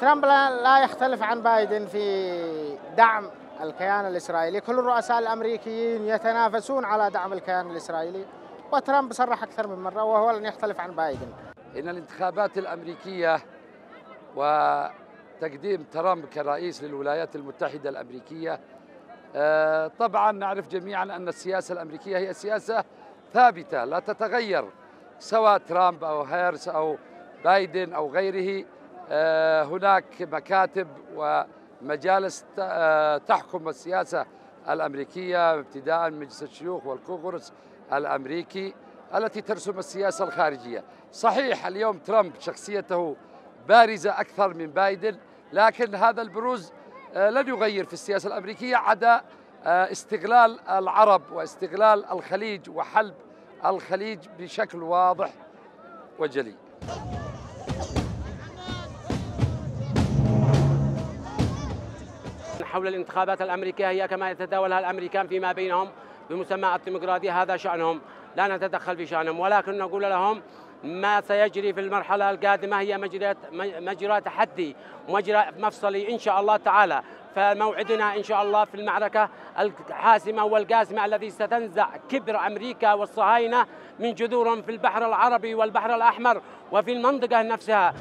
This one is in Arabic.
ترامب لا يختلف عن بايدن في دعم الكيان الإسرائيلي. كل الرؤساء الأمريكيين يتنافسون على دعم الكيان الإسرائيلي وترامب صرح أكثر من مرة وهو لن يختلف عن بايدن. إن الانتخابات الأمريكية وتقديم ترامب كرئيس للولايات المتحدة الأمريكية آه، طبعا نعرف جميعا أن السياسة الأمريكية هي سياسة ثابتة لا تتغير سواء ترامب أو هيرس أو بايدن أو غيره. هناك مكاتب ومجالس آه، تحكم السياسة الأمريكية ابتداء من مجلس الشيوخ والكونغرس الأمريكي التي ترسم السياسة الخارجية. صحيح اليوم ترامب شخصيته بارزة أكثر من بايدن لكن هذا البروز آه، لن يغير في السياسة الأمريكية عدا استغلال العرب واستغلال الخليج وحلب الخليج بشكل واضح وجلي. حول الانتخابات الأمريكية هي كما يتداولها الأمريكان فيما بينهم بمسمى الديمقراطية. هذا شأنهم. لا نتدخل في شأنهم. ولكن نقول لهم ما سيجري في المرحلة القادمة هي مجرى مجرى تحدي ومجرى مفصلي إن شاء الله تعالى. فموعدنا إن شاء الله في المعركة الحاسمة والقاسمة الذي ستنزع كبر أمريكا والصهاينة من جذورهم في البحر العربي والبحر الأحمر وفي المنطقة نفسها.